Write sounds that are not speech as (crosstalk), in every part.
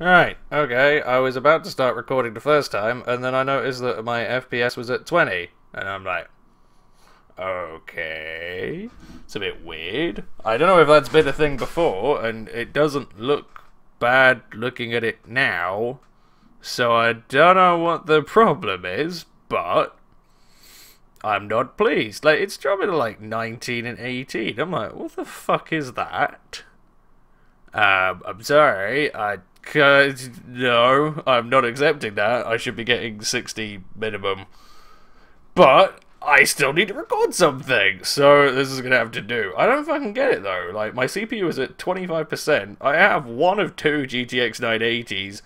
Right, okay, I was about to start recording the first time, and then I noticed that my FPS was at 20, and I'm like, okay, it's a bit weird. I don't know if that's been a thing before, and it doesn't look bad looking at it now, so I don't know what the problem is, but I'm not pleased. Like, it's dropping to like 19 and 18. I'm like, what the fuck is that? Um, I'm sorry, I Cause no, I'm not accepting that. I should be getting 60 minimum. But I still need to record something, so this is gonna have to do. I don't can get it though. Like my CPU is at 25%. I have one of two GTX 980s.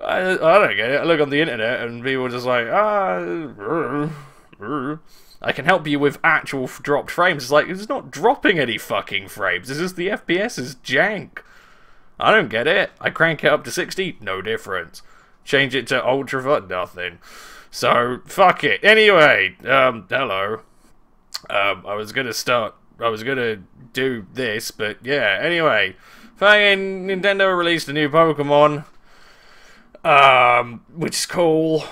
I, I don't get it. I look on the internet and people are just like, ah, I can help you with actual dropped frames. It's like it's not dropping any fucking frames. It's just the FPS is jank. I don't get it. I crank it up to 60, no difference. Change it to ultra, nothing. So, fuck it. Anyway, um, hello. Um, I was gonna start, I was gonna do this, but yeah, anyway. Fucking Nintendo released a new Pokemon, um, which is cool.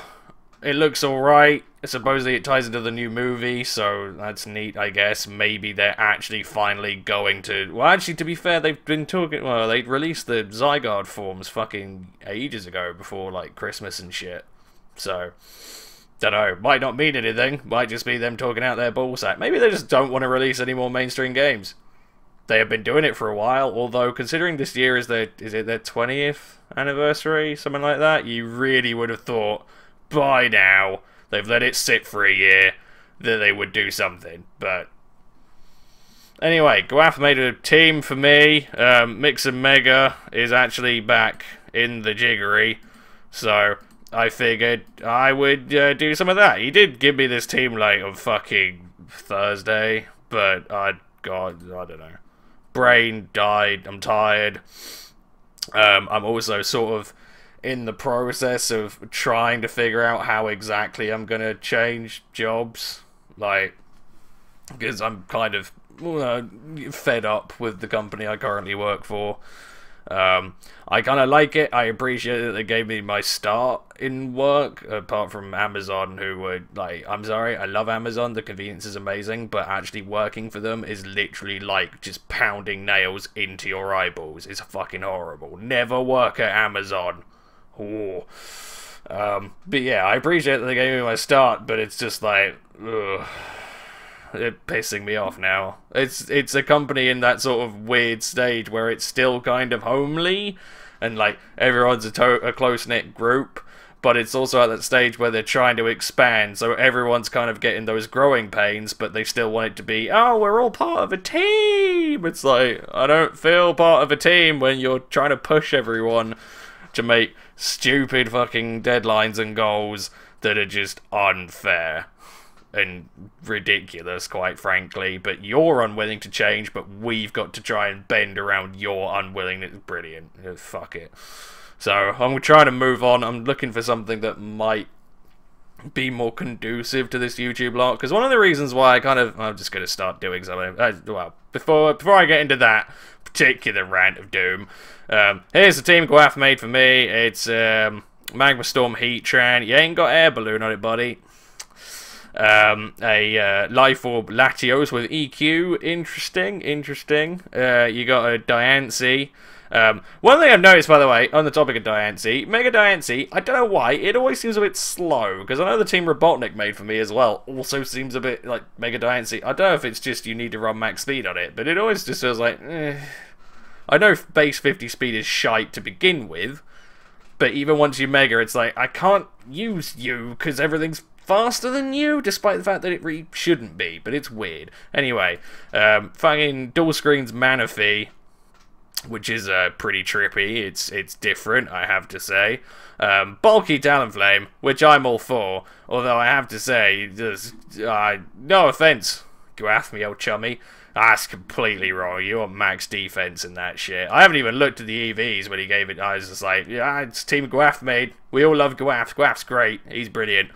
It looks alright supposedly it ties into the new movie, so that's neat, I guess. Maybe they're actually finally going to. Well, actually, to be fair, they've been talking. Well, they released the Zygarde forms fucking ages ago before like Christmas and shit. So, don't know. Might not mean anything. Might just be them talking out their ballsack. Maybe they just don't want to release any more mainstream games. They have been doing it for a while, although considering this year is their is it their twentieth anniversary, something like that, you really would have thought by now They've let it sit for a year that they would do something. But anyway, Gewath made a team for me. Um, Mix and Mega is actually back in the jiggery. So I figured I would uh, do some of that. He did give me this team like on fucking Thursday, but I God, I don't know. Brain died. I'm tired. Um, I'm also sort of in the process of trying to figure out how exactly I'm going to change jobs. Like, because I'm kind of uh, fed up with the company I currently work for. Um, I kind of like it. I appreciate that they gave me my start in work, apart from Amazon, who were like, I'm sorry, I love Amazon. The convenience is amazing, but actually working for them is literally like just pounding nails into your eyeballs. It's fucking horrible. Never work at Amazon. Ooh. Um, but yeah, I appreciate that they gave me my start, but it's just like, ugh, it pissing me off now. It's it's a company in that sort of weird stage where it's still kind of homely, and like everyone's a, a close knit group, but it's also at that stage where they're trying to expand, so everyone's kind of getting those growing pains, but they still want it to be, oh, we're all part of a team. It's like I don't feel part of a team when you're trying to push everyone to make stupid fucking deadlines and goals that are just unfair and ridiculous, quite frankly. But you're unwilling to change, but we've got to try and bend around your unwillingness. Brilliant. Uh, fuck it. So I'm trying to move on. I'm looking for something that might be more conducive to this YouTube lot. Because one of the reasons why I kind of I'm just going to start doing something. Uh, well, before before I get into that particular rant of doom, um, here's the team Gewath made for me. It's um, Magma Storm Heatran. You ain't got air balloon on it, buddy. Um, a uh, Life Orb Latios with EQ. Interesting, interesting. Uh, you got a Diancie. Um, one thing I've noticed, by the way, on the topic of Diancie, Mega Diancie, I don't know why, it always seems a bit slow, because I know the team Robotnik made for me as well also seems a bit like Mega Diancie. I don't know if it's just you need to run max speed on it, but it always just feels like, eh. I know base 50 speed is shite to begin with, but even once you Mega, it's like, I can't use you because everything's faster than you, despite the fact that it really shouldn't be, but it's weird. Anyway, um, fucking dual screens Manaphy, which is uh, pretty trippy. It's it's different, I have to say. Um, bulky Talonflame, which I'm all for, although I have to say, just, uh, no offense, Gewath, me old chummy, that's completely wrong. You want max defense in that shit. I haven't even looked at the EVs when he gave it. I was just like, yeah, it's Team Gewath made. We all love Gewath. Gewath's great. He's brilliant.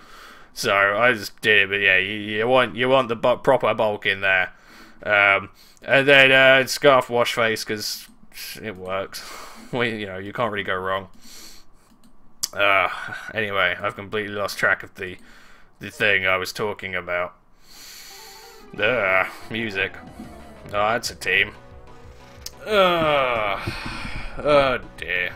So I just did it. But yeah, you, you want you want the bu proper bulk in there. Um, and then uh, Scarf Wash Face because it works. (laughs) we, you know, you can't really go wrong. Uh, anyway, I've completely lost track of the the thing I was talking about. Uh, music. Oh, that's a team. Uh, oh dear.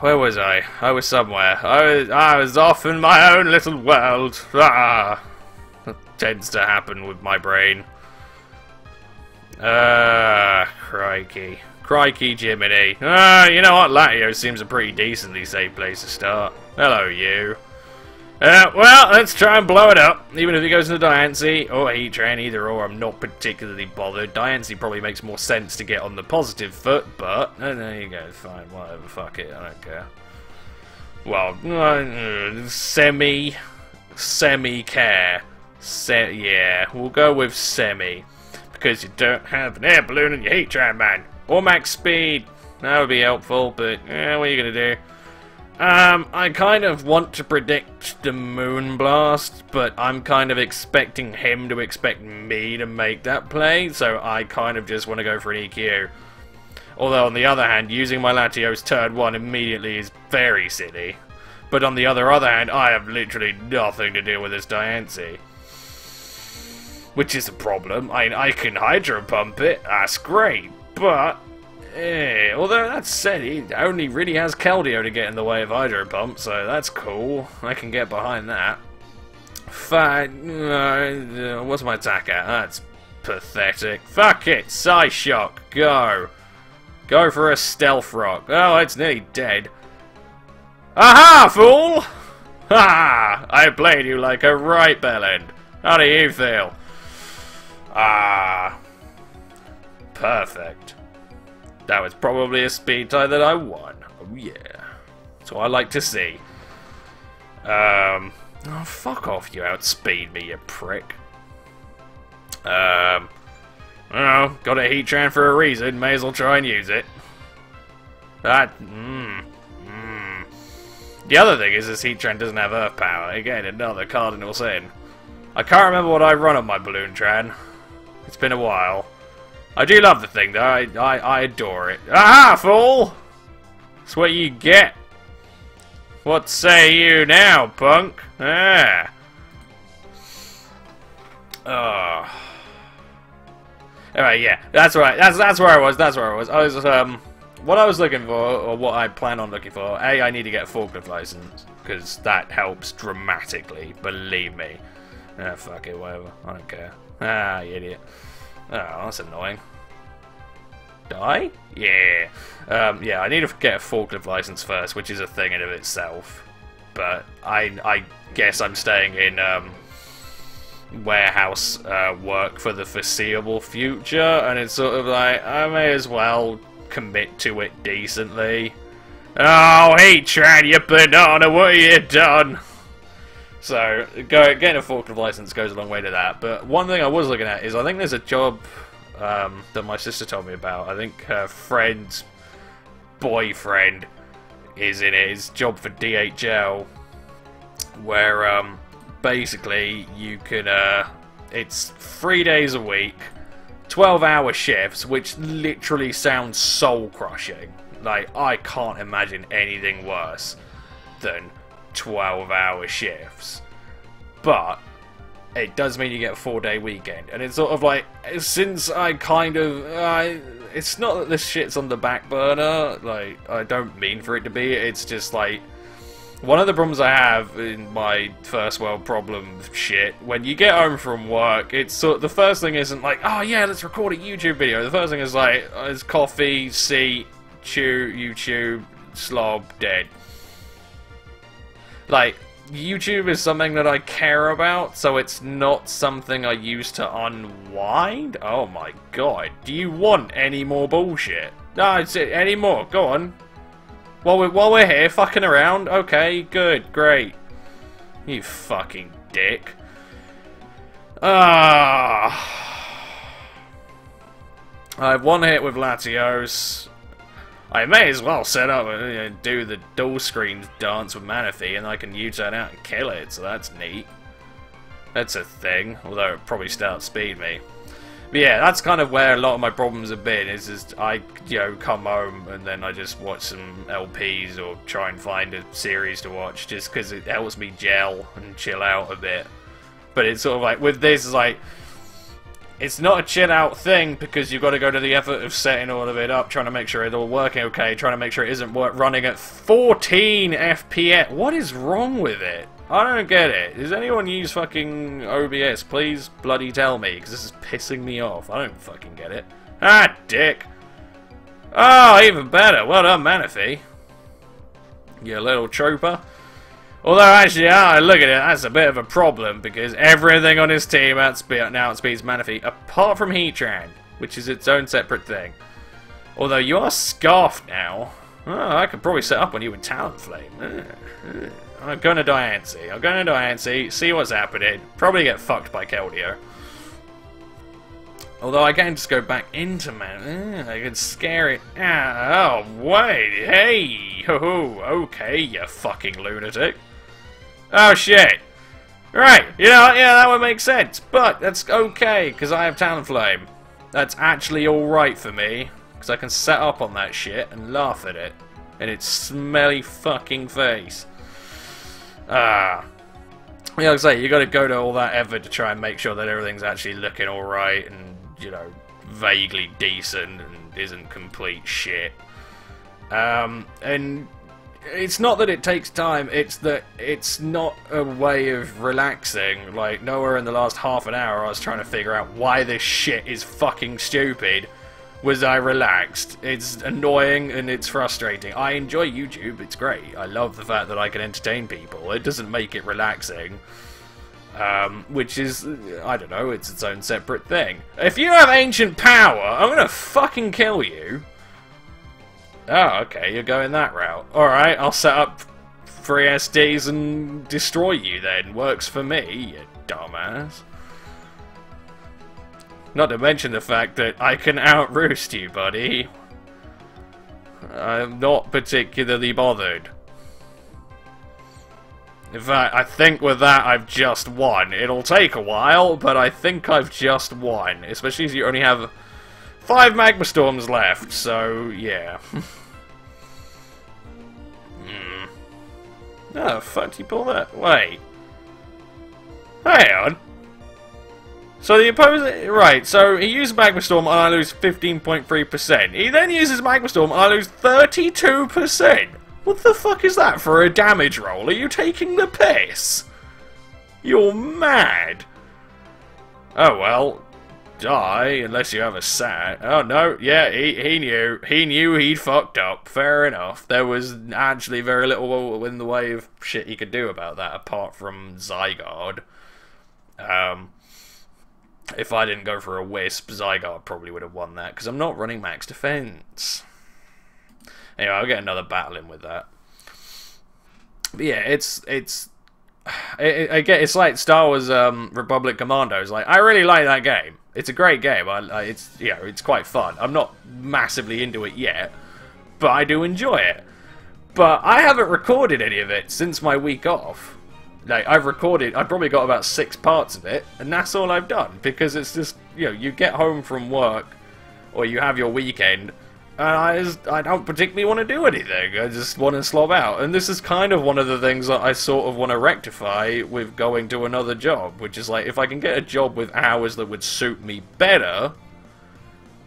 Where was I? I was somewhere. I was, I was off in my own little world. Ah, that tends to happen with my brain. Ah, crikey. Crikey Jiminy. Ah, you know what? Latio seems a pretty decently safe place to start. Hello, you. Uh, well, let's try and blow it up. Even if it goes into Diancie or Heatran, either or, I'm not particularly bothered. Diancie probably makes more sense to get on the positive foot, but uh, there you go. Fine, whatever. Fuck it. I don't care. Well, uh, semi, semi care. Se yeah, we'll go with semi because you don't have an air balloon in your Heatran, man. Or max speed. That would be helpful, but eh, what are you gonna do? Um, I kind of want to predict the Moonblast, but I'm kind of expecting him to expect me to make that play, so I kind of just want to go for an EQ. Although, on the other hand, using my Latios turn 1 immediately is very silly. But on the other other hand, I have literally nothing to do with this Diancie. Which is a problem. I, I can Hydro Pump it, that's great, but Eh, although that said, he only really has Keldeo to get in the way of Hydro Pump, so that's cool. I can get behind that. Fine. Uh, what's my attack at? That's pathetic. Fuck it. Psyshock. Go. Go for a Stealth Rock. Oh, it's nearly dead. Aha, fool! Ha! I played you like a right bellend. How do you feel? Ah. Perfect. That was probably a speed tie that I won. Oh yeah. That's what I like to see. Um, oh, fuck off, you outspeed me, you prick. Um, oh, got a Heatran for a reason, may as well try and use it. That, mmm. The other thing is this Heatran doesn't have Earth Power. Again, another cardinal sin. I can't remember what I run on my Balloon Tran. It's been a while. I do love the thing, though. I, I, I adore it. Ah, fool! That's what you get. What say you now, punk? Ah. Oh. Alright, yeah. That's right. That's that's where I was. That's where I was. I was um what I was looking for, or what I plan on looking for, A, I need to get a forklift license, because that helps dramatically, believe me. Ah, fuck it, whatever. I don't care. Ah, idiot. Oh, that's annoying. Die? Yeah. Um, yeah, I need to get a forklift license first, which is a thing in of itself. But I, I guess I'm staying in um, warehouse uh, work for the foreseeable future, and it's sort of like, I may as well commit to it decently. Oh, Heatran, you banana, what have you done? So, go, getting a forklift license goes a long way to that. But one thing I was looking at is I think there's a job um, that my sister told me about. I think her friend's boyfriend is in it. His job for DHL, where um, basically you can. Uh, it's three days a week, 12 hour shifts, which literally sounds soul crushing. Like, I can't imagine anything worse than 12 hour shifts. But it does mean you get a four day weekend. And it's sort of like, since I kind of. I, it's not that this shit's on the back burner, like, I don't mean for it to be, it's just like. One of the problems I have in my first world problem shit, when you get home from work, it's sort the first thing isn't like, oh yeah, let's record a YouTube video. The first thing is like, is coffee, seat, chew, YouTube, slob, dead. Like, YouTube is something that I care about, so it's not something I use to unwind? Oh my god. Do you want any more bullshit? No, it's it. Any more? Go on. While we're, while we're here, fucking around? Okay, good, great. You fucking dick. Ah. I have one hit with Latios. I may as well set up and do the dual screen dance with Manaphy and I can use that out and kill it, so that's neat. That's a thing, although it probably still outspeed me. But yeah, that's kind of where a lot of my problems have been. Is just I, you know, come home and then I just watch some LPs or try and find a series to watch, just because it helps me gel and chill out a bit. But it's sort of like with this, it's like it's not a chill out thing because you've got to go to the effort of setting all of it up, trying to make sure it's all working okay, trying to make sure it isn't running at 14 FPS. What is wrong with it? I don't get it. Does anyone use fucking OBS? Please bloody tell me, because this is pissing me off. I don't fucking get it. Ah, dick. Oh, even better. Well done, Manaphy. You little trooper. Although, actually, I look at it, that's a bit of a problem, because everything on his team outspe now outspeeds Manaphy, apart from Heatran, which is its own separate thing. Although, you are Scarfed now. Oh, I could probably set up on you with Talonflame. Uh, uh. I'm going to Diancie. I'm going to Diancie, see what's happening. Probably get fucked by Keldeo. Although I can just go back into man. Uh, I can scare it. Oh, wait. Hey. Ho, okay, you fucking lunatic. Oh shit! Right, you know, yeah, that would make sense, but that's okay, because I have Talonflame. That's actually alright for me, because I can set up on that shit and laugh at it. And its smelly fucking face. Ah. Yeah, like I say, you gotta go to all that effort to try and make sure that everything's actually looking alright and, you know, vaguely decent and isn't complete shit. Um, and it's not that it takes time, it's that it's not a way of relaxing. Like, nowhere in the last half an hour I was trying to figure out why this shit is fucking stupid. Was I relaxed? It's annoying and it's frustrating. I enjoy YouTube, it's great. I love the fact that I can entertain people. It doesn't make it relaxing. Um, which is, I don't know, it's its own separate thing. If you have ancient power, I'm gonna fucking kill you. Oh, okay, you're going that route. Alright, I'll set up three SDs and destroy you then. Works for me, you dumbass. Not to mention the fact that I can out-roost you, buddy. I'm not particularly bothered. In fact, I think with that I've just won. It'll take a while, but I think I've just won. Especially as you only have Five Magma Storms left, so yeah. hmm. Oh, fuck you pull that? Wait. Hang on. So the opposing... Right, so he used Magma Storm and I lose 15.3%. He then uses Magma Storm and I lose 32%. What the fuck is that for a damage roll? Are you taking the piss? You're mad. Oh well, die unless you have a sat. Oh no, yeah, he, he knew. He knew he'd fucked up. Fair enough. There was actually very little in the way of shit he could do about that apart from Zygarde. Um, if I didn't go for a Wisp, Zygarde probably would have won that because I'm not running max defense. Anyway, I'll get another battle in with that. But yeah, it's it's (sighs) it, it, it's like Star Wars um, Republic Commandos. Like I really like that game. It's a great game. I, I, it's know it's quite fun. I'm not massively into it yet, but I do enjoy it. But I haven't recorded any of it since my week off. Like I've recorded, I've probably got about six parts of it, and that's all I've done because it's just you know you get home from work or you have your weekend and I just, I don't particularly want to do anything. I just want to slob out. And this is kind of one of the things that I sort of want to rectify with going to another job, which is like if I can get a job with hours that would suit me better,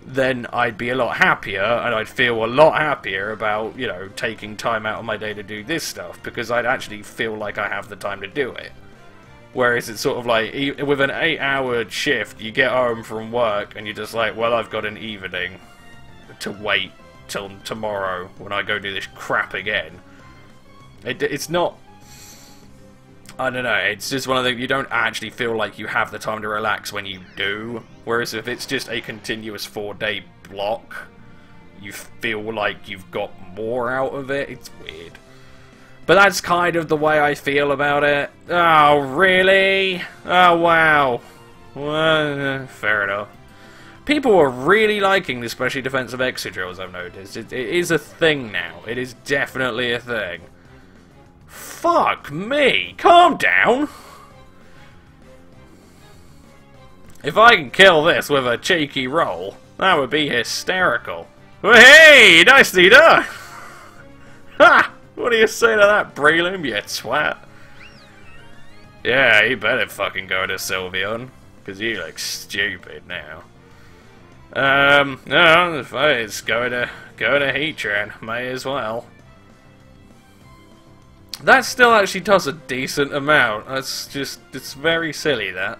then I'd be a lot happier and I'd feel a lot happier about, you know, taking time out of my day to do this stuff because I'd actually feel like I have the time to do it. Whereas it's sort of like, with an 8 hour shift, you get home from work and you're just like, well, I've got an evening to wait till tomorrow when I go do this crap again. It, it's not. I don't know. It's just one of the you don't actually feel like you have the time to relax when you do. Whereas if it's just a continuous four-day block, you feel like you've got more out of it. It's weird. But that's kind of the way I feel about it. Oh, really? Oh, wow. Well, uh, fair enough people are really liking the specially defensive Excadrills, I've noticed. It, it is a thing now. It is definitely a thing. Fuck me! Calm down! If I can kill this with a cheeky roll, that would be hysterical. Well, hey, nicely (laughs) done! Ha! What do you say to that, Breloom, you twat? Yeah, you better fucking go to Sylveon, because you look stupid now. Um, no, it's going to go to Heatran, may as well. That still actually does a decent amount. That's just, it's very silly, that.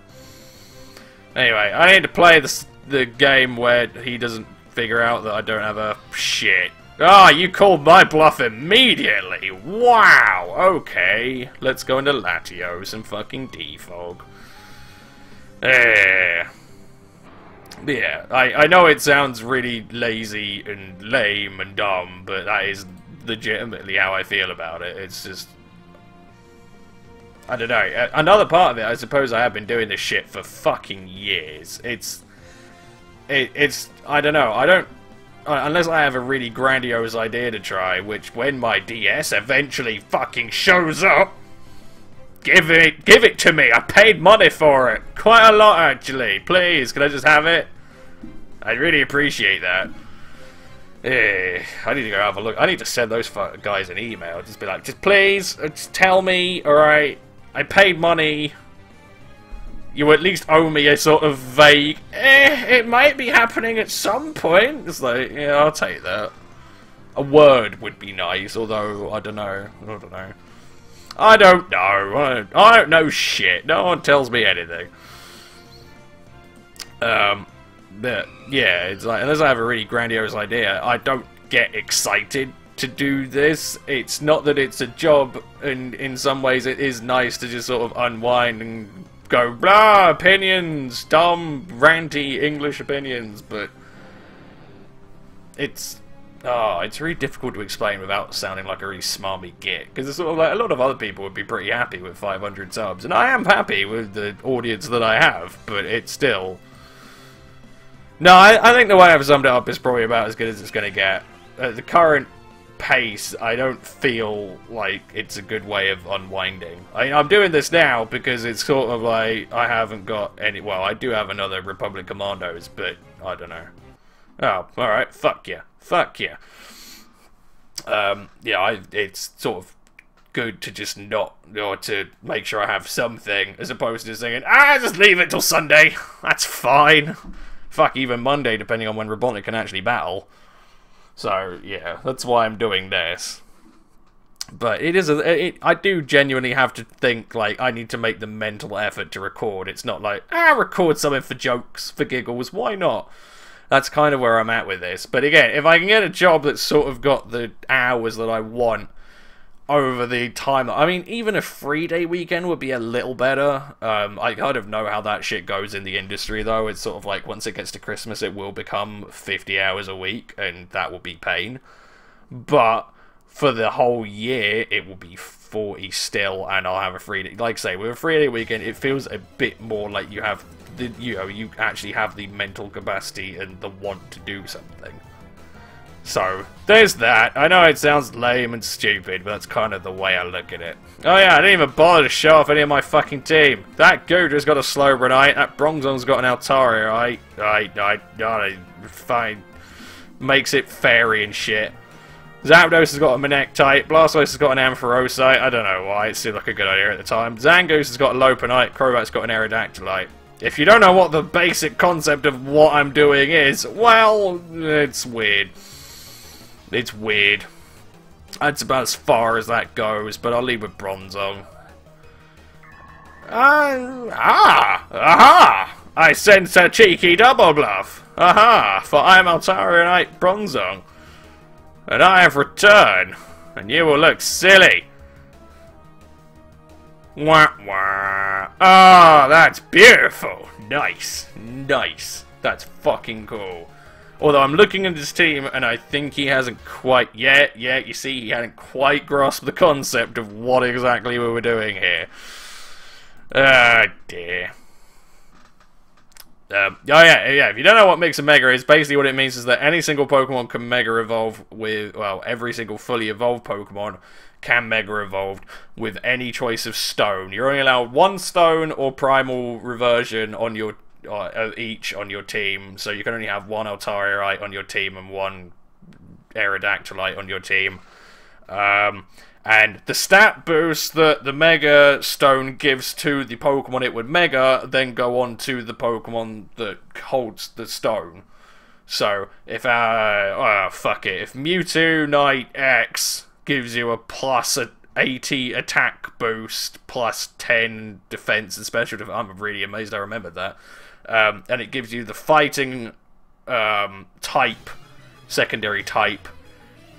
Anyway, I need to play the, the game where he doesn't figure out that I don't have a shit. Ah, you called my bluff immediately! Wow! Okay, let's go into Latios and fucking defog. Eh. Yeah, I, I know it sounds really lazy and lame and dumb, but that is legitimately how I feel about it. It's just... I don't know. Another part of it, I suppose I have been doing this shit for fucking years. It's... It, it's... I don't know. I don't... Uh, unless I have a really grandiose idea to try, which when my DS eventually fucking shows up, give it, give it to me. I paid money for it, quite a lot actually. Please, can I just have it? I'd really appreciate that. Eh, I need to go have a look. I need to send those guys an email. Just be like, just please, uh, just tell me, alright, I paid money. You at least owe me a sort of vague, eh, it might be happening at some point. It's like, yeah, I'll take that. A word would be nice, although, I don't know. I don't know. I don't know. I don't, know shit. No one tells me anything. Um, but yeah, it's like unless I have a really grandiose idea, I don't get excited to do this. It's not that it's a job, and in some ways it is nice to just sort of unwind and go blah opinions, dumb, ranty English opinions, but it's oh, it's really difficult to explain without sounding like a really smarmy git. Because it's sort of like a lot of other people would be pretty happy with 500 subs, and I am happy with the audience that I have, but it's still no, I, I think the way I've summed it up is probably about as good as it's going to get. At the current pace, I don't feel like it's a good way of unwinding. I, I'm doing this now because it's sort of like I haven't got any. Well, I do have another Republic Commandos, but I don't know. Oh, alright, fuck you. Fuck yeah. Um, yeah, I, it's sort of good to just not, or to make sure I have something, as opposed to saying, ah, just leave it till Sunday. (laughs) That's fine. Fuck, even Monday, depending on when Robotnik can actually battle. So, yeah, that's why I'm doing this. But it is a, it, I do genuinely have to think, like, I need to make the mental effort to record. It's not like, ah, record something for jokes, for giggles, why not? That's kind of where I'm at with this. But again, if I can get a job that's sort of got the hours that I want, over the time. I mean, even a three day weekend would be a little better. Um, I kind of know how that shit goes in the industry, though. It's sort of like once it gets to Christmas, it will become 50 hours a week, and that will be pain. But for the whole year, it will be 40 still, and I'll have a free day. Like I say, with a free day weekend, it feels a bit more like you have the, you know, you actually have the mental capacity and the want to do something. So, there's that. I know it sounds lame and stupid, but that's kind of the way I look at it. Oh yeah, I didn't even bother to show off any of my fucking team. That Goodra's got a Slowbronite, that Bronzong's got an Altaria, I, I, I, I, fine. Makes it fairy and shit. Zapdos has got a Manectite, Blastoise has got an Ampharosite, I don't know why, it seemed like a good idea at the time. Zangoose has got a Lopunnite, Crobat's got an Aerodactylite. If you don't know what the basic concept of what I'm doing is, well, it's weird. It's weird. That's about as far as that goes, but I'll leave with Bronzong. Uh, ah! Aha! I sense a cheeky double bluff! Aha! For I am Altarianite Bronzong. And I have returned, and you will look silly. Wah wah. Ah, oh, that's beautiful. Nice. Nice. That's fucking cool. Although I'm looking at his team and I think he hasn't quite yet. yet, you see, he hadn't quite grasped the concept of what exactly we were doing here. Ah, dear. Um, oh yeah, yeah. If you don't know what Mix and Mega is, basically what it means is that any single Pokemon can Mega Evolve with, well, every single fully evolved Pokemon can Mega Evolve with any choice of stone. You're only allowed one stone or Primal Reversion on your uh, each on your team, so you can only have one Altarite on your team and one Aerodactylite on your team. Um, and the stat boost that the Mega Stone gives to the Pokemon it would Mega then go on to the Pokemon that holds the stone. So if uh, oh, fuck it, if Mewtwonite X gives you a plus a 80 attack boost plus 10 defense and special defense, I'm really amazed I remembered that. Um, and it gives you the fighting um, type, secondary type,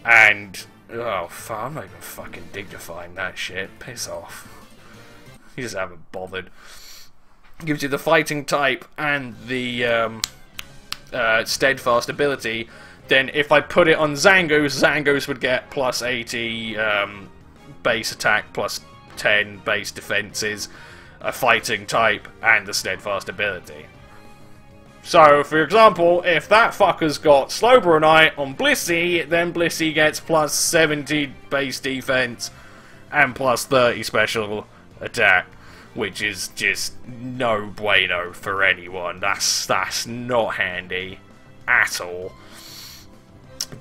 and oh fuck, I'm not even fucking dignifying that shit. Piss off. You just haven't bothered. Gives you the fighting type and the um, uh, steadfast ability. Then if I put it on Zangoose, Zangoose would get plus 80 um, base attack, plus 10 base defenses, a fighting type, and the steadfast ability. So, for example, if that fucker's got Slowbro and I on Blissey, then Blissey gets plus 70 base defense and plus 30 special attack, which is just no bueno for anyone. That's that's not handy at all.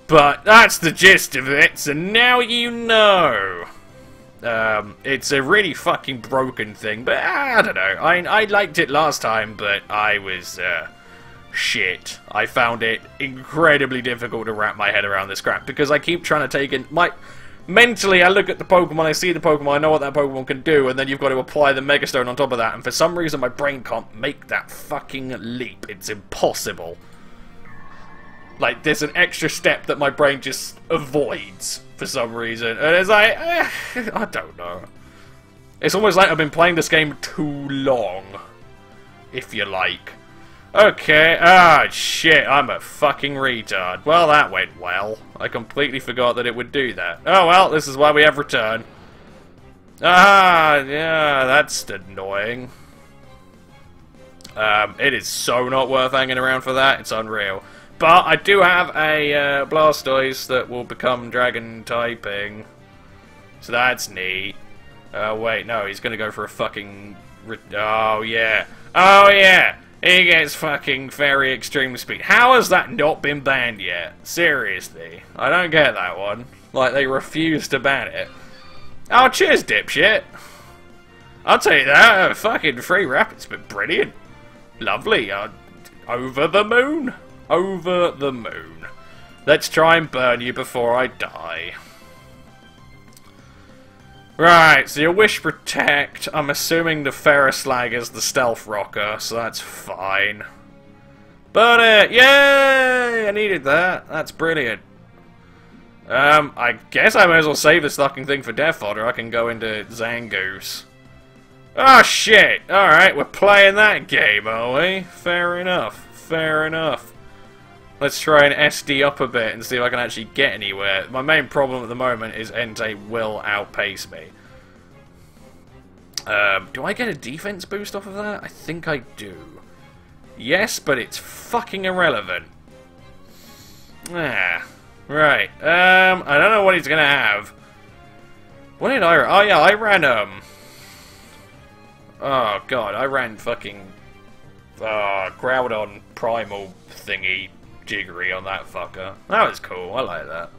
But that's the gist of it, so now you know. Um, it's a really fucking broken thing, but I don't know. I I liked it last time, but I was uh, shit. I found it incredibly difficult to wrap my head around this crap because I keep trying to take in my mentally. I look at the Pokemon, I see the Pokemon, I know what that Pokemon can do, and then you've got to apply the Megastone on top of that. And for some reason, my brain can't make that fucking leap. It's impossible. Like there's an extra step that my brain just avoids for some reason, and it's like eh, I don't know. It's almost like I've been playing this game too long, if you like. Okay, ah, shit, I'm a fucking retard. Well, that went well. I completely forgot that it would do that. Oh well, this is why we have return. Ah, yeah, that's annoying. Um, it is so not worth hanging around for that, it's unreal. But I do have a uh, Blastoise that will become Dragon typing. So that's neat. Oh, uh, wait, no, he's gonna go for a fucking... Oh, yeah. Oh, yeah! He gets fucking very extreme speed. How has that not been banned yet? Seriously. I don't get that one. Like, they refuse to ban it. Oh, cheers, dipshit. I'll tell you that. Uh, fucking free rapid's been brilliant. Lovely. Uh, over the moon. Over the moon. Let's try and burn you before I die. Right, so your Wish Protect, I'm assuming the Ferroslag is the Stealth Rocker, so that's fine. Burn it! Yay! I needed that. That's brilliant. Um, I guess I may as well save this fucking thing for Death Fodder. I can go into Zangoose. Oh shit! Alright, we're playing that game, are we? Fair enough. Fair enough. Let's try and SD up a bit and see if I can actually get anywhere. My main problem at the moment is Entei will outpace me. Um, do I get a defense boost off of that? I think I do. Yes, but it's fucking irrelevant. Ah, right. Um, I don't know what he's gonna have. What did I... Oh, yeah, I ran, um... Oh, God, I ran fucking... Uh, Groudon Primal thingy jiggery on that fucker. That was cool. I like that.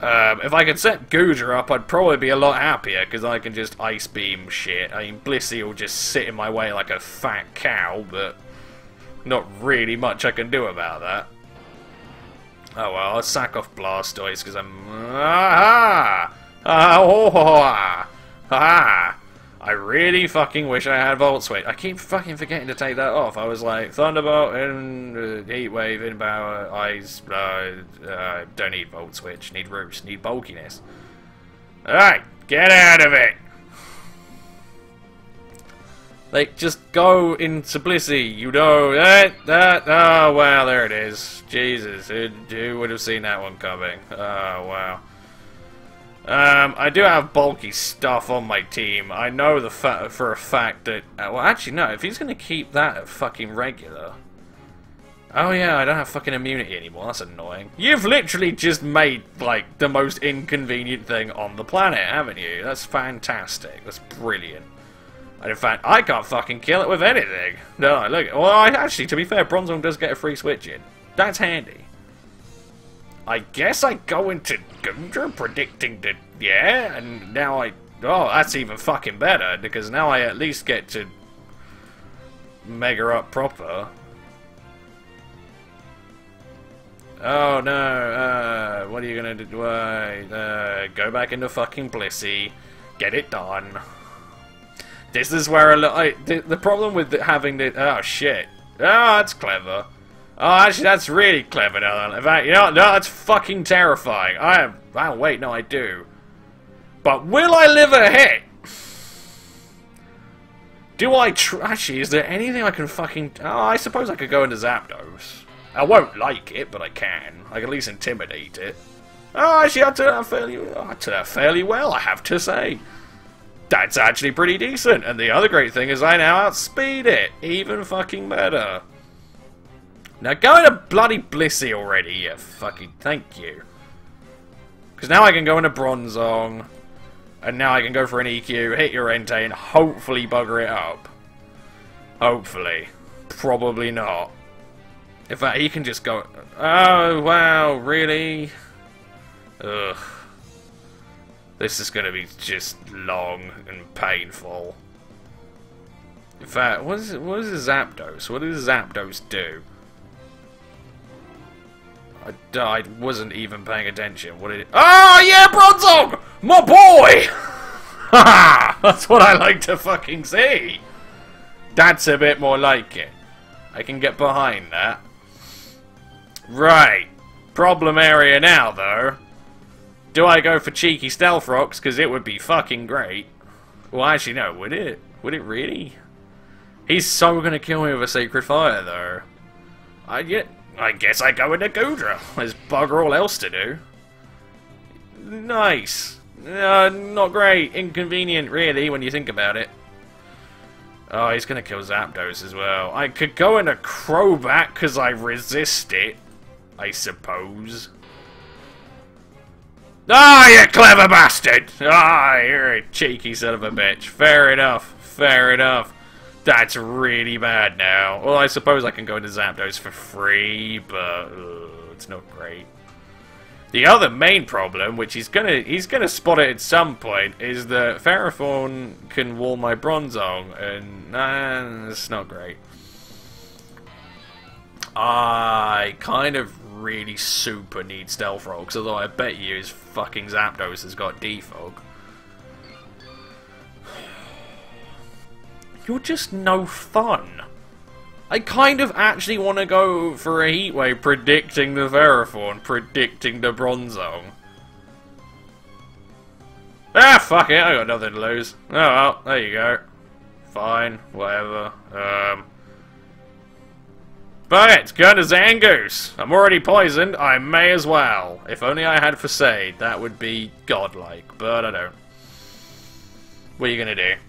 Um, if I could set Goodra up, I'd probably be a lot happier, because I can just Ice Beam shit. I mean, Blissey will just sit in my way like a fat cow, but not really much I can do about that. Oh well, I'll sack off Blastoise, because I'm... (laughs) Ah-ha! Ah! Oh! I really fucking wish I had Volt Switch. I keep fucking forgetting to take that off. I was like, Thunderbolt and uh, Heat Wave, in power, Eyes, uh, uh, don't need Volt Switch, need Roost, need bulkiness. Alright, get out of it! Like, just go into Blissey, you know, that, that, oh, wow, there it is. Jesus, who, who would have seen that one coming? Oh, wow. Um, I do have bulky stuff on my team. I know the fa for a fact that... Uh, well, actually, no. If he's going to keep that at fucking regular... Oh, yeah, I don't have fucking immunity anymore. That's annoying. You've literally just made, like, the most inconvenient thing on the planet, haven't you? That's fantastic. That's brilliant. And in fact, I can't fucking kill it with anything. No, look. Well, I, actually, to be fair, Bronzong does get a free switch in. That's handy. I guess I go into Goodra predicting that, yeah, and now I... Oh, that's even fucking better, because now I at least get to Mega up proper. Oh no, uh, what are you gonna do? Uh, go back into fucking Blissey. Get it done. This is where little, I, the, the problem with having the, oh shit. Oh, that's clever. Oh, actually, that's really clever now. In fact, you know, no, that's fucking terrifying. I am, oh wait, no, I do. But will I live a hit? Do I actually, is there anything I can fucking, oh, I suppose I could go into Zapdos. I won't like it, but I can. I can at least intimidate it. Oh, actually, I turned out fairly, oh, I turned out fairly well, I have to say. That's actually pretty decent. And the other great thing is I now outspeed it. Even fucking better. Now go into bloody Blissey already, you fucking thank you. Because now I can go into Bronzong. And now I can go for an EQ, hit your Entei, and hopefully bugger it up. Hopefully. Probably not. In fact, he can just go... Oh, wow, really? Ugh. This is going to be just long and painful. In fact, what is, what is Zapdos? What does Zapdos do? I, I wasn't even paying attention. What did it... Oh, yeah, Bronzong! My boy! Ha! (laughs) That's what I like to fucking see. That's a bit more like it. I can get behind that. Right. Problem area now, though. Do I go for cheeky stealth rocks? Because it would be fucking great. Well, actually, no. Would it? Would it really? He's so gonna kill me with a sacred fire, though. I get. I guess I go into Goodra. There's bugger all else to do. Nice. Uh, not great. Inconvenient, really, when you think about it. Oh, he's gonna kill Zapdos as well. I could go into Crobat because I resist it. I suppose. Ah, you clever bastard! Ah, you're a cheeky son of a bitch. Fair enough. Fair enough. That's really bad now. Well, I suppose I can go into Zapdos for free, but uh, it's not great. The other main problem, which he's gonna he's gonna spot it at some point, is that Ferrothorn can wall my Bronzong, and it's not great. I kind of really super need Stealth Rocks, although I bet you his fucking Zapdos has got Defog. You're just no fun. I kind of actually want to go for a Heatwave predicting the Ferrothorn, predicting the Bronzong. Ah, fuck it, I got nothing to lose. Oh well, there you go. Fine, whatever. Um, but it's going to Zangoose. I'm already poisoned. I may as well. If only I had Facade, that would be godlike. But I don't. What are you going to do?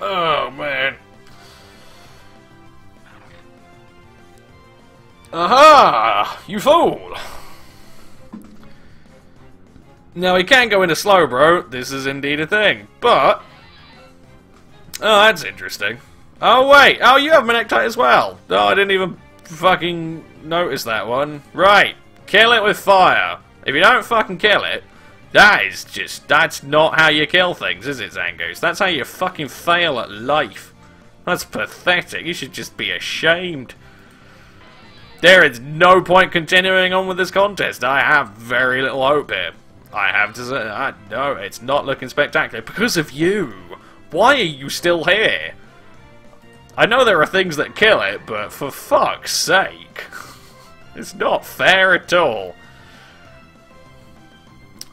Oh, man. Aha! You fool! Now, he can go into Slowbro. This is indeed a thing. But... Oh, that's interesting. Oh, wait. Oh, you have Manectite as well. Oh, I didn't even fucking notice that one. Right. Kill it with fire. If you don't fucking kill it, that is just... That's not how you kill things, is it, Zangoose? That's how you fucking fail at life. That's pathetic. You should just be ashamed. There is no point continuing on with this contest. I have very little hope here. I have to say, I, no, it's not looking spectacular because of you. Why are you still here? I know there are things that kill it, but for fuck's sake. (laughs) It's not fair at all.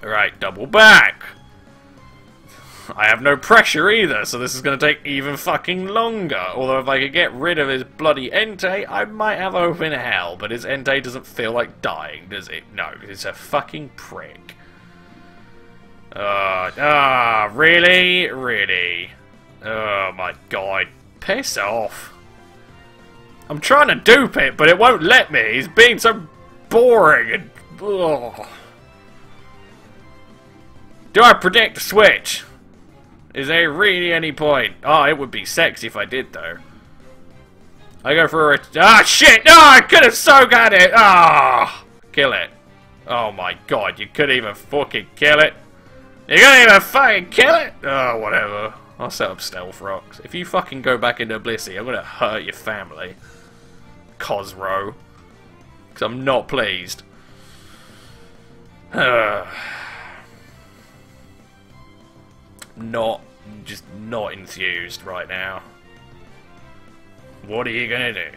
Alright, double back. I have no pressure either, so this is going to take even fucking longer. Although if I could get rid of his bloody Entei, I might have hope in hell. But his Entei doesn't feel like dying, does it? No, it's a fucking prick. Ah, uh, ah, really? Really? Oh my god. Piss off. I'm trying to dupe it, but it won't let me. He's being so boring and... Ugh. Do I predict switch? Is there really any point? Oh, it would be sexy if I did, though. I go for a... Ah, shit! No, I could have so got it! Ah! Kill it. Oh my god, you couldn't even fucking kill it. You couldn't even fucking kill it! Oh, whatever. I'll set up stealth rocks. If you fucking go back into Blissey, I'm gonna hurt your family. Cosro. Because I'm not pleased. (sighs) not, just not enthused right now. What are you gonna do?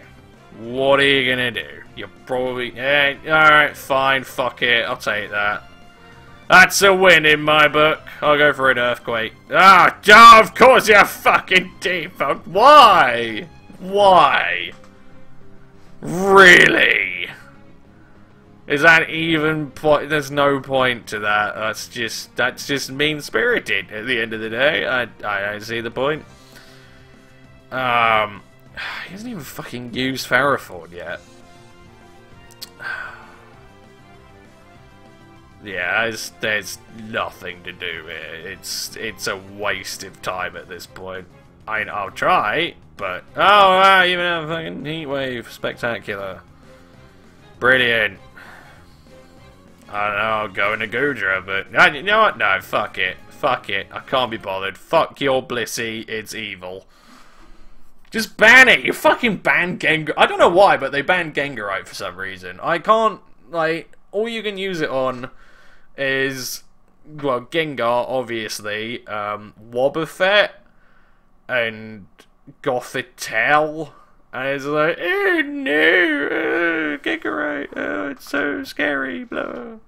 What are you gonna do? You're probably... yeah, alright, fine, fuck it, I'll take that. That's a win in my book. I'll go for an earthquake. Ah, oh, of course you're fucking defunct. Why? Why? Really? Is that even point? There's no point to that. That's just that's just mean spirited. At the end of the day, I I, I see the point. Um, (sighs) he hasn't even fucking used Ferrothorn yet. (sighs) yeah, there's, there's nothing to do here. It's it's a waste of time at this point. I I'll try, but oh, wow, even have a fucking heat wave, spectacular, brilliant. I don't know, I'll go into Goodra, but you know what? No, fuck it, fuck it. I can't be bothered. Fuck your Blissey, it's evil. Just ban it. You fucking ban Gengar. I don't know why, but they banned Gengarite for some reason. I can't like all you can use it on is well Gengar obviously, um, Wobbuffet and Gothitelle. And it's like, oh no, uh, Gengarite, oh, it's so scary, blah.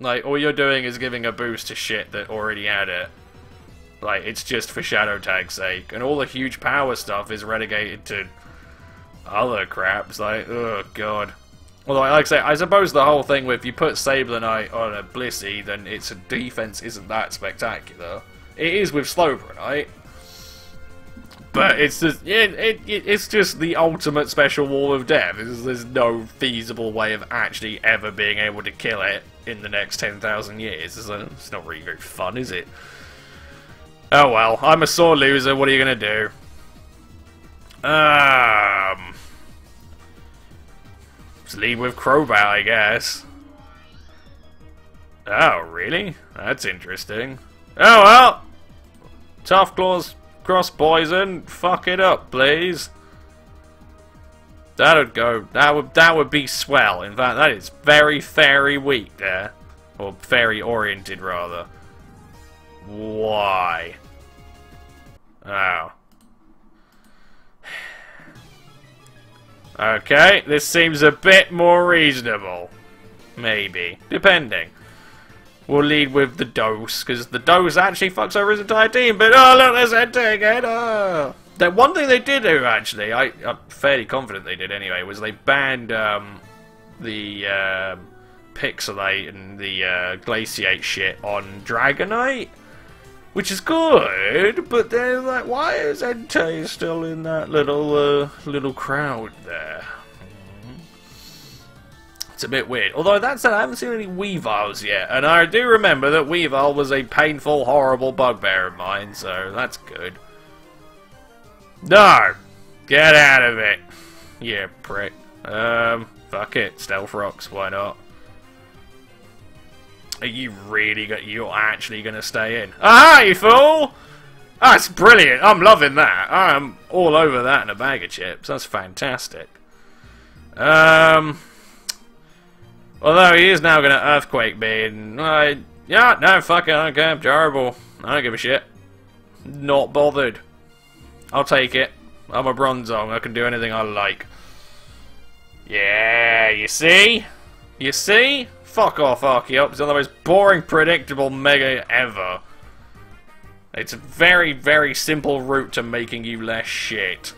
Like, all you're doing is giving a boost to shit that already had it. Like, it's just for Shadow Tag's sake. And all the huge power stuff is relegated to other craps. Like, oh god. Although, like I say, I suppose the whole thing with you put Sablenite on a Blissey, then its a defense isn't that spectacular. It is with Slowbronite. But it's just it, it, it's just the ultimate special wall of death. There's, there's no feasible way of actually ever being able to kill it in the next 10,000 years. It's, it's not really very fun, is it? Oh well, I'm a sore loser, what are you gonna do? Um... Just lead with Crobat, I guess. Oh, really? That's interesting. Oh well! Tough Claws cross poison, fuck it up, please. That would go. That would that would be swell. In fact, that is very fairy weak there, or fairy oriented rather. Why? Oh. (sighs) Okay, this seems a bit more reasonable. Maybe. Depending. We'll lead with the dose, because the dose actually fucks over his entire team, but oh look, there's Entei again! Oh. The one thing they did do, actually, I, am fairly confident they did anyway, was they banned um, the uh, Pixelate and the uh, Glaciate shit on Dragonite which is good, but they're like, why is Entei still in that little uh, little crowd there? A bit weird. Although that said, I haven't seen any Weaviles yet, and I do remember that Weavile was a painful, horrible bugbear of mine, so that's good. No! Get out of it! Yeah, prick. Um, fuck it. Stealth rocks, why not? Are you really got? You're actually going to stay in? Ah, you fool! That's brilliant. I'm loving that. I'm all over that in a bag of chips. That's fantastic. Um, although he is now to earthquake me, and I, yeah, no, fuck it. I don't care. I'm terrible. I don't give a shit. Not bothered. I'll take it. I'm a Bronzong. I can do anything I like. Yeah, you see? You see? Fuck off, Archeops. You're the most boring, predictable Mega ever. It's a very, very simple route to making you less shit.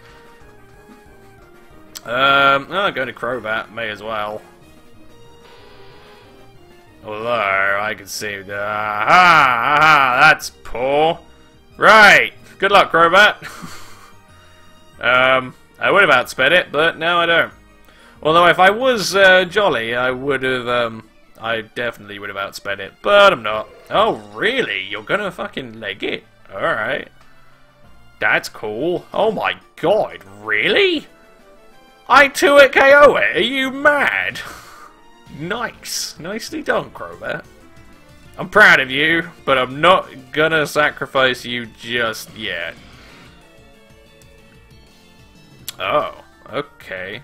Um, oh, go to Crobat, may as well. Although, I can see... Aha, aha, that's poor. Right, good luck, Crobat. (laughs) um, I would have outsped it, but now I don't. Although, if I was uh, jolly, I would have... Um, I definitely would have outsped it, but I'm not. Oh, really? You're gonna fucking leg it? Alright. That's cool. Oh my god, really? I 2 it KO it? Are you mad? (laughs) nice. Nicely done, Crobat. I'm proud of you, but I'm not gonna sacrifice you just yet. Oh, okay.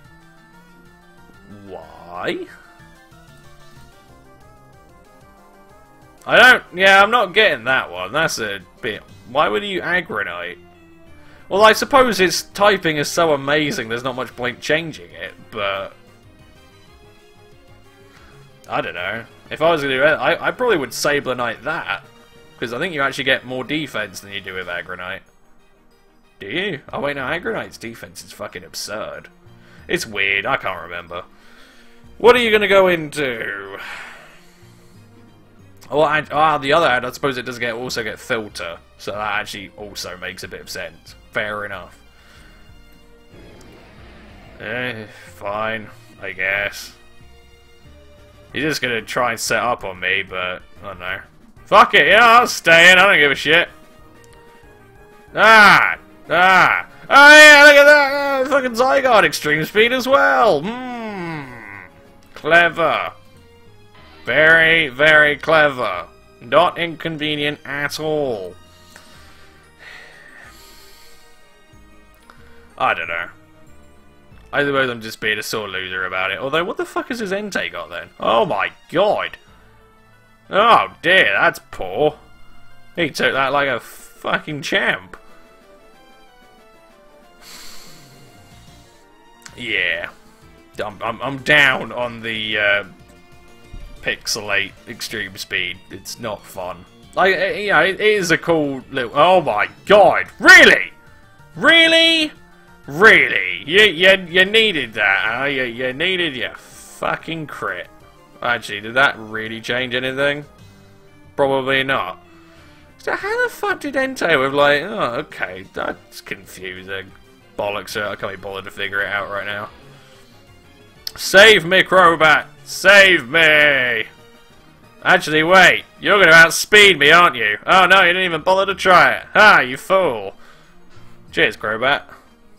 Why? I don't... Yeah, I'm not getting that one. That's a bit... Why would you Aggronite? Well, I suppose its typing is so amazing there's not much point changing it, but... I don't know. If I was going to do it, I, I probably would Sableye Knight that. Because I think you actually get more defense than you do with Aggronite. Do you? Oh wait, no, Aggronite's defense is fucking absurd. It's weird, I can't remember. What are you going to go into? Well, and, ah, the other hand, I suppose it does get also get filter, so that actually also makes a bit of sense. Fair enough. Eh, fine, I guess. He's just gonna try and set up on me, but I don't know. Fuck it, yeah, I'll stay in. I don't give a shit. Ah, ah, oh yeah, look at that, uh, fucking Zygarde extreme speed as well. Hmm, clever. Very, very clever. Not inconvenient at all. (sighs) I don't know. I suppose I'm just being a sore loser about it. Although, what the fuck has his Entei got then? Oh my god! Oh dear, that's poor. He took that like a fucking champ. Yeah. I'm, I'm, I'm down on the uh, pixelate extreme speed. It's not fun. Like, eh, you know, it is a cool little... Oh my god! Really? Really? Really? You, you, you needed that, huh? You, you needed your fucking crit. Actually, did that really change anything? Probably not. So how the fuck did Entei with like, oh, okay, that's confusing. Bollocks, I can't be bothered to figure it out right now. Save me, Crobat! Save me! Actually, wait, you're going to outspeed me, aren't you? Oh no, you didn't even bother to try it. Ha, you fool! Cheers, Crobat.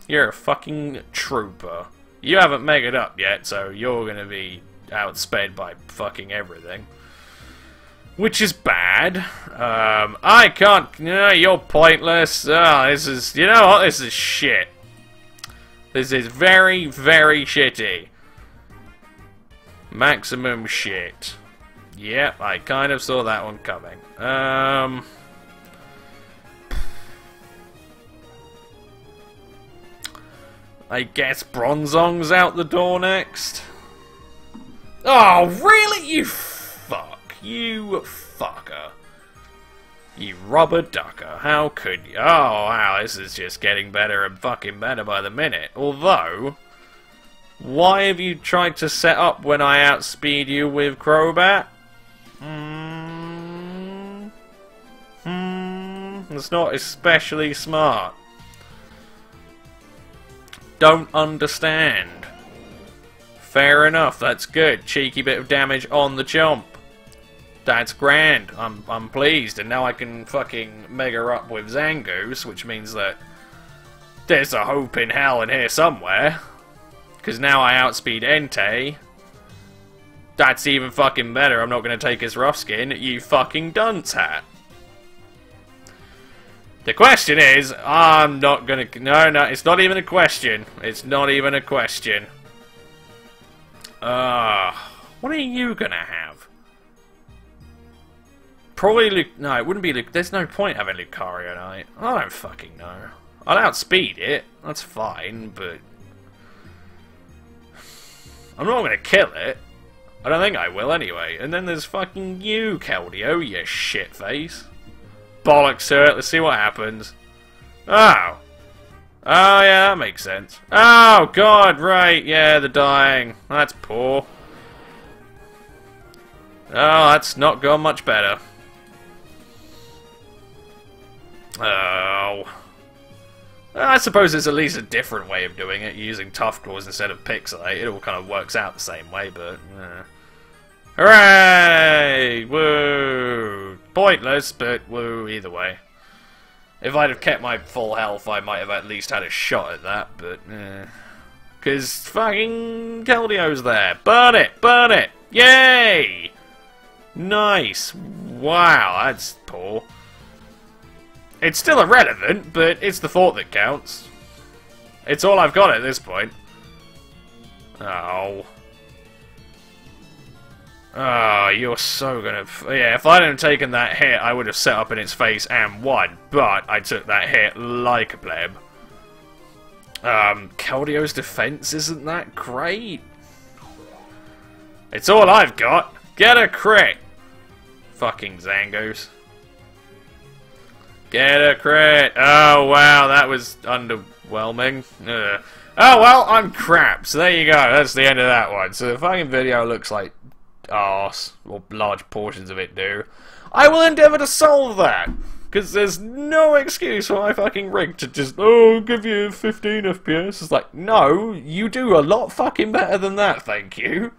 You're a fucking trooper. You haven't made it up yet, so you're gonna be outsped by fucking everything. Which is bad. Um, I can't... No, you're pointless. Oh, this is... You know what? This is shit. This is very, very shitty. Maximum shit. Yep, I kind of saw that one coming. Um... I guess Bronzong's out the door next. Oh, really? You fuck. You fucker. You rubber ducker. How could you? Oh, wow, this is just getting better and fucking better by the minute. Although, why have you tried to set up when I outspeed you with Crobat? Hmm. Hmm. It's not especially smart don't understand. Fair enough, that's good. Cheeky bit of damage on the jump. That's grand. I'm I'm pleased, and now I can fucking mega up with Zangoose, which means that there's a hope in hell in here somewhere. Because now I outspeed Entei. That's even fucking better. I'm not going to take his rough skin. You fucking dunce hat. The question is, I'm not gonna... No, no, it's not even a question. It's not even a question. Uh, what are you gonna have? Probably Luke... No, it wouldn't be Luke... There's no point having Lucarionite. I don't fucking know. I'll outspeed it. That's fine, but... I'm not gonna kill it. I don't think I will anyway. And then there's fucking you, Keldeo, you shitface bollocks to it. Let's see what happens. Oh. Oh, yeah, that makes sense. Oh, God, right. Yeah, the dying. That's poor. Oh, that's not gone much better. Oh. I suppose there's at least a different way of doing it, using Tough Claws instead of Pixelate. It all kind of works out the same way, but... Hooray! Woo! Pointless, but woo either way. If I'd have kept my full health, I might have at least had a shot at that, but... Eh. Because fucking Keldeo's there. Burn it! Burn it! Yay! Nice! Wow, that's poor. It's still irrelevant, but it's the thought that counts. It's all I've got at this point. Oh. Oh, you're so gonna... yeah, if I hadn't taken that hit, I would have set up in its face and won. But I took that hit like a pleb. Um, Keldeo's defense isn't that great. It's all I've got. Get a crit. Fucking Zangoose. Get a crit. Oh, wow, that was underwhelming. Ugh. Oh, well, I'm crap. So there you go. That's the end of that one. So the fucking video looks like arse, or large portions of it do. I will endeavour to solve that! Because there's no excuse for my fucking rig to just, oh, give you 15 FPS. It's like, no, you do a lot fucking better than that, thank you.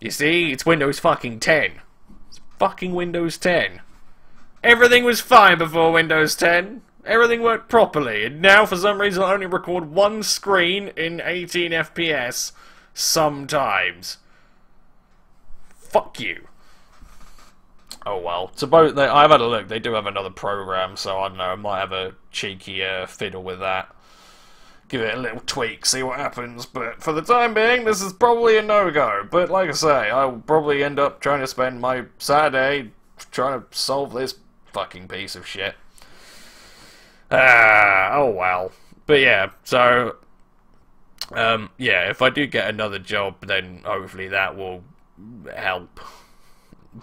You see, it's Windows fucking 10. It's fucking Windows 10. Everything was fine before Windows 10. Everything worked properly, and now for some reason I only record one screen in 18 FPS sometimes. Fuck you. Oh well. So both they, I've had a look. They do have another program, so I don't know. I might have a cheeky uh, fiddle with that. Give it a little tweak, see what happens. But for the time being, this is probably a no-go. But like I say, I'll probably end up trying to spend my Saturday trying to solve this fucking piece of shit. Ah, oh well. But yeah, so um, yeah, if I do get another job, then hopefully that will help.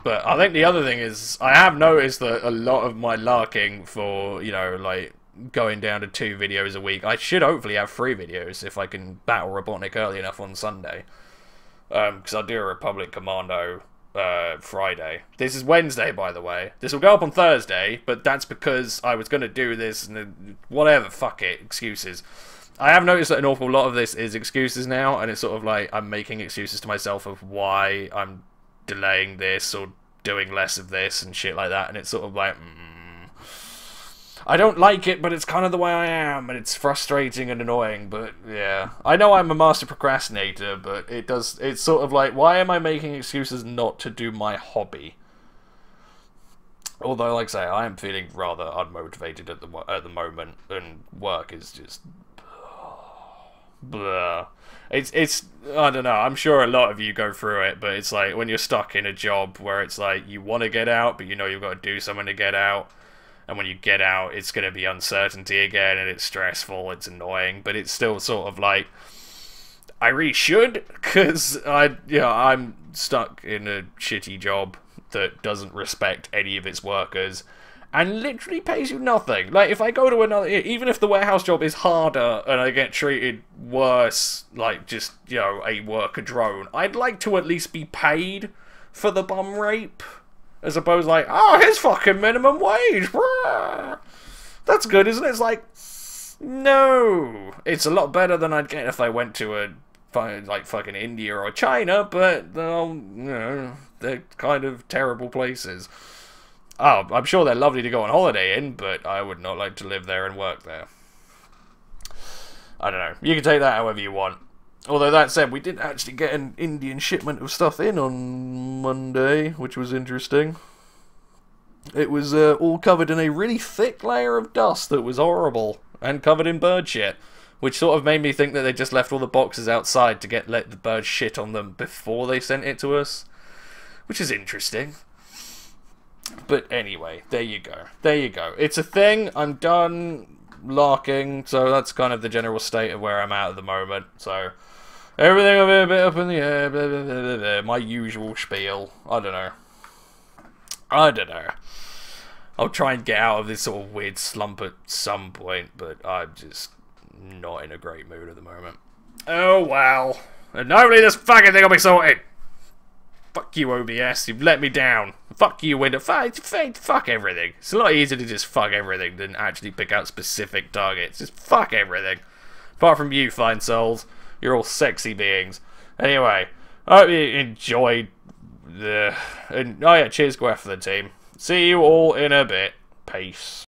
But I think the other thing is I have noticed that a lot of my larking for, you know, like going down to two videos a week, I should hopefully have three videos if I can battle Robotnik early enough on Sunday. Because um, I do a Republic Commando uh, Friday. This is Wednesday, by the way. This will go up on Thursday, but that's because I was going to do this and whatever, fuck it, excuses. I have noticed that an awful lot of this is excuses now, and it's sort of like I'm making excuses to myself of why I'm delaying this or doing less of this and shit like that, and it's sort of like, mm, I don't like it, but it's kind of the way I am, and it's frustrating and annoying, but yeah. I know I'm a master procrastinator, but it does, it's sort of like, why am I making excuses not to do my hobby? Although, like I say, I am feeling rather unmotivated at the at the moment, and work is just blah. It's it's I don't know. I'm sure a lot of you go through it, but it's like when you're stuck in a job where it's like you want to get out, but you know you've got to do something to get out. And when you get out, it's going to be uncertainty again, and it's stressful. It's annoying, but it's still sort of like I really should, because I know I'm stuck in a shitty job that doesn't respect any of its workers and literally pays you nothing. Like, if I go to another, even if the warehouse job is harder and I get treated worse, like just, you know, a worker drone, I'd like to at least be paid for the bum rape. As opposed like, oh, here's fucking minimum wage. That's good, isn't it? It's like, no. It's a lot better than I'd get if I went to a, like, fucking India or China, but, um, you know, they're kind of terrible places. Oh, I'm sure they're lovely to go on holiday in, but I would not like to live there and work there. I don't know. You can take that however you want. Although that said, we did actually get an Indian shipment of stuff in on Monday, which was interesting. It was uh, all covered in a really thick layer of dust that was horrible, and covered in bird shit, which sort of made me think that they just left all the boxes outside to get let the bird shit on them before they sent it to us, which is interesting. But anyway, there you go. There you go. It's a thing. I'm done larking, so that's kind of the general state of where I'm at at the moment. So everything a bit up in the air. Blah, blah, blah, blah, My usual spiel. I don't know. I don't know. I'll try and get out of this sort of weird slump at some point, but I'm just not in a great mood at the moment. Oh well. And hopefully this fucking thing will be sorted. Fuck you, OBS. You've let me down. Fuck you, Windows. Fuck, fuck everything. It's a lot easier to just fuck everything than actually pick out specific targets. Just fuck everything. Apart from you, fine souls. You're all sexy beings. Anyway, I hope you enjoyed uh, and oh yeah, cheers, go after the team. See you all in a bit. Peace.